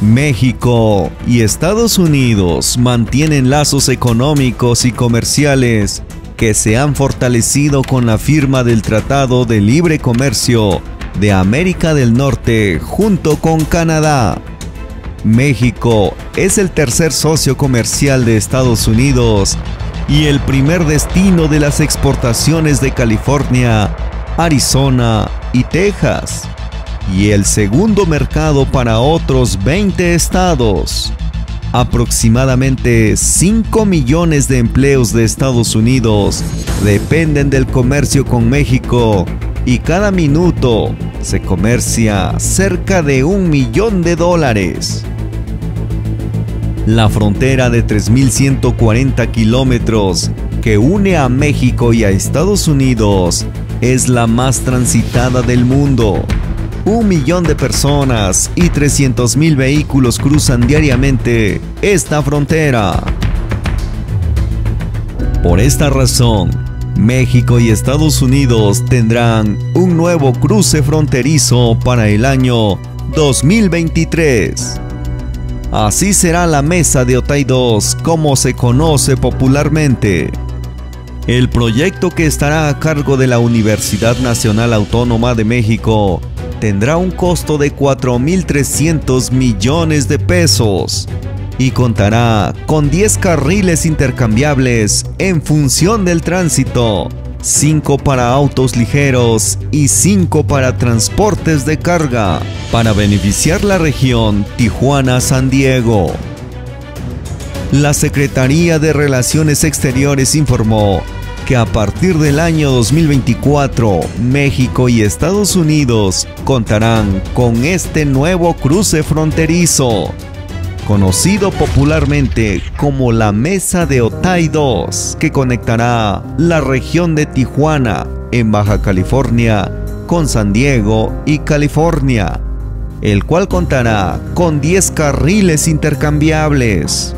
México y Estados Unidos mantienen lazos económicos y comerciales que se han fortalecido con la firma del Tratado de Libre Comercio de América del Norte junto con Canadá. México es el tercer socio comercial de Estados Unidos y el primer destino de las exportaciones de California, Arizona y Texas y el segundo mercado para otros 20 estados. Aproximadamente 5 millones de empleos de Estados Unidos dependen del comercio con México y cada minuto se comercia cerca de un millón de dólares. La frontera de 3.140 kilómetros que une a México y a Estados Unidos es la más transitada del mundo un millón de personas y 300 mil vehículos cruzan diariamente esta frontera. Por esta razón, México y Estados Unidos tendrán un nuevo cruce fronterizo para el año 2023. Así será la mesa de Otay 2 como se conoce popularmente. El proyecto que estará a cargo de la Universidad Nacional Autónoma de México tendrá un costo de 4.300 millones de pesos y contará con 10 carriles intercambiables en función del tránsito, 5 para autos ligeros y 5 para transportes de carga, para beneficiar la región Tijuana-San Diego. La Secretaría de Relaciones Exteriores informó que a partir del año 2024 México y Estados Unidos contarán con este nuevo cruce fronterizo, conocido popularmente como la Mesa de Otay 2, que conectará la región de Tijuana en Baja California con San Diego y California, el cual contará con 10 carriles intercambiables.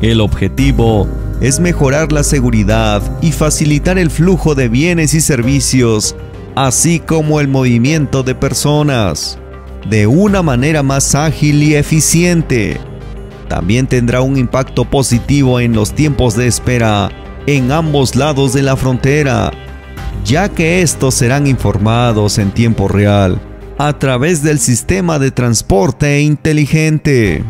El objetivo es mejorar la seguridad y facilitar el flujo de bienes y servicios, así como el movimiento de personas, de una manera más ágil y eficiente. También tendrá un impacto positivo en los tiempos de espera en ambos lados de la frontera, ya que estos serán informados en tiempo real a través del sistema de transporte inteligente.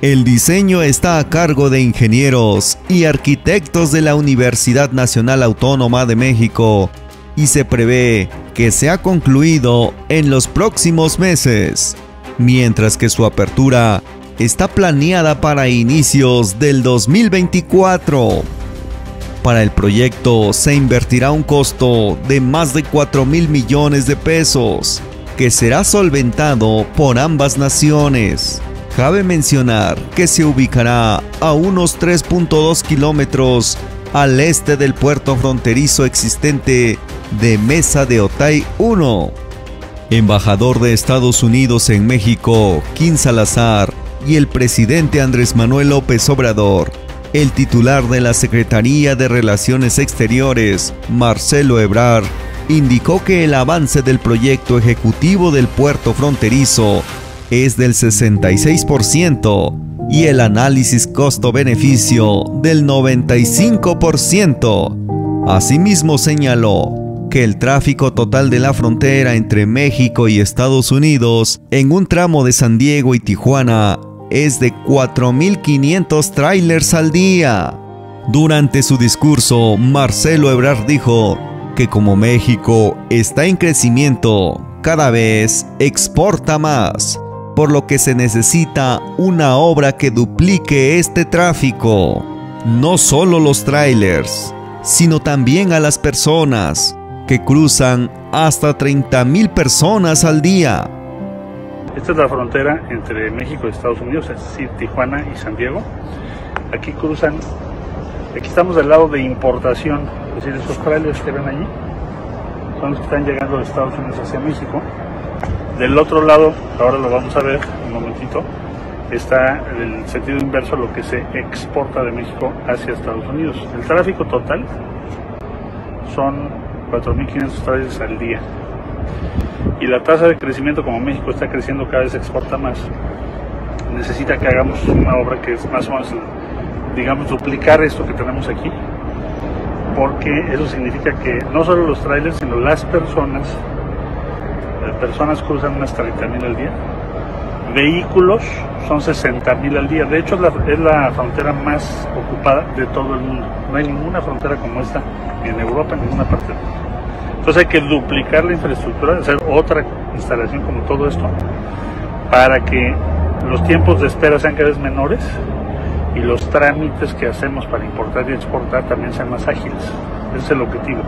El diseño está a cargo de ingenieros y arquitectos de la Universidad Nacional Autónoma de México y se prevé que sea concluido en los próximos meses, mientras que su apertura está planeada para inicios del 2024. Para el proyecto se invertirá un costo de más de 4 mil millones de pesos, que será solventado por ambas naciones. Cabe mencionar que se ubicará a unos 3.2 kilómetros al este del puerto fronterizo existente de Mesa de Otay 1. Embajador de Estados Unidos en México, Kim Salazar, y el presidente Andrés Manuel López Obrador, el titular de la Secretaría de Relaciones Exteriores, Marcelo Ebrard, indicó que el avance del proyecto ejecutivo del puerto fronterizo es del 66% y el análisis costo-beneficio del 95%. Asimismo señaló que el tráfico total de la frontera entre México y Estados Unidos en un tramo de San Diego y Tijuana es de 4.500 trailers al día. Durante su discurso, Marcelo Ebrard dijo que como México está en crecimiento, cada vez exporta más por lo que se necesita una obra que duplique este tráfico. No solo los trailers, sino también a las personas, que cruzan hasta 30.000 personas al día. Esta es la frontera entre México y Estados Unidos, es decir, Tijuana y San Diego. Aquí cruzan, aquí estamos del lado de importación, es decir, esos trailers que ven allí son los que están llegando de Estados Unidos hacia México del otro lado, ahora lo vamos a ver un momentito, está el sentido inverso lo que se exporta de México hacia Estados Unidos. El tráfico total son 4.500 trailers al día. Y la tasa de crecimiento, como México está creciendo, cada vez exporta más. necesita que hagamos una obra que es más o menos, digamos, duplicar esto que tenemos aquí, porque eso significa que no solo los trailers, sino las personas, personas cruzan unas 30 mil al día, vehículos son 60 mil al día, de hecho es la, frontera más ocupada de todo el mundo, no hay ninguna frontera como esta, ni en Europa, en ninguna parte del mundo. Entonces hay que duplicar la infraestructura, hacer otra instalación como todo esto, para que los tiempos de espera sean cada vez menores y los trámites que hacemos para importar y exportar también sean más ágiles. Ese es el objetivo.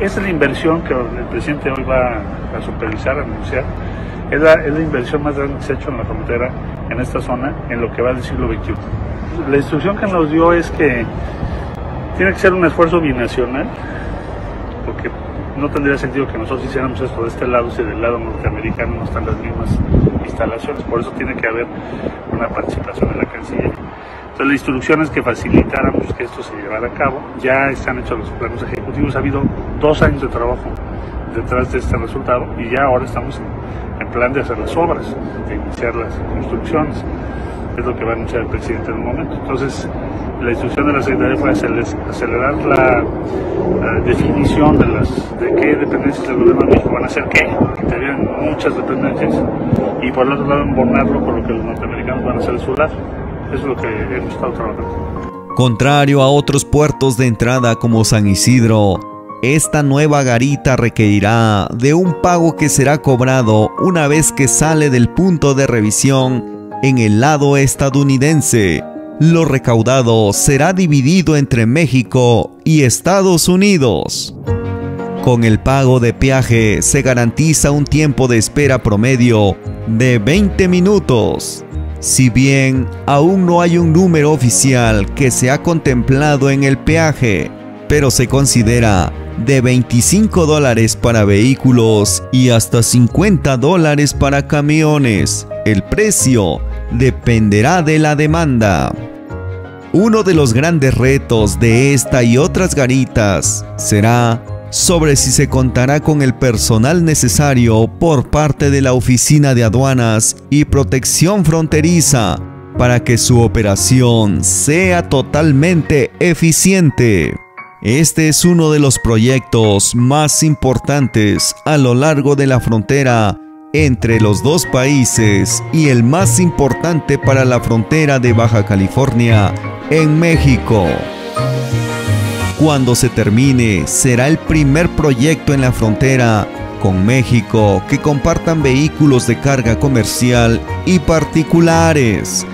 Esa es la inversión que el presidente hoy va a supervisar, a anunciar. Es la, es la inversión más grande que se ha hecho en la frontera, en esta zona, en lo que va del siglo XXI. La instrucción que nos dio es que tiene que ser un esfuerzo binacional, porque no tendría sentido que nosotros hiciéramos esto de este lado si del lado norteamericano no están las mismas instalaciones, por eso tiene que haber una participación de la Cancillería. Entonces la instrucción es que facilitáramos que esto se llevara a cabo, ya están hechos los planos ejecutivos, ha habido dos años de trabajo detrás de este resultado y ya ahora estamos en, plan de hacer las obras, de iniciar las construcciones, es lo que va a anunciar el presidente en un momento. Entonces la instrucción de la Secretaría fue acelerar la, definición de las de qué dependencias del gobierno de México van a hacer qué, que tenían muchas dependencias, y por el otro lado embonarlo con lo que los norteamericanos van a hacer de su lado. Es lo que hemos estado trabajando. Contrario a otros puertos de entrada como San Isidro, esta nueva garita requerirá de un pago que será cobrado una vez que sale del punto de revisión en el lado estadounidense. Lo recaudado será dividido entre México y Estados Unidos. Con el pago de peaje se garantiza un tiempo de espera promedio de 20 minutos. Si bien aún no hay un número oficial que se ha contemplado en el peaje, pero se considera de 25 dólares para vehículos y hasta 50 dólares para camiones. El precio dependerá de la demanda. Uno de los grandes retos de esta y otras garitas será sobre si se contará con el personal necesario por parte de la Oficina de Aduanas y Protección Fronteriza para que su operación sea totalmente eficiente. Este es uno de los proyectos más importantes a lo largo de la frontera entre los dos países y el más importante para la frontera de Baja California en México. Cuando se termine, será el primer proyecto en la frontera con México que compartan vehículos de carga comercial y particulares